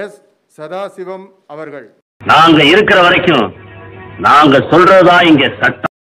S Sadasivam அவர்கள். நாங்க இருக்கிற வரைக்கும் நாங்க சொல்றதுதான் இங்க சட்டம்.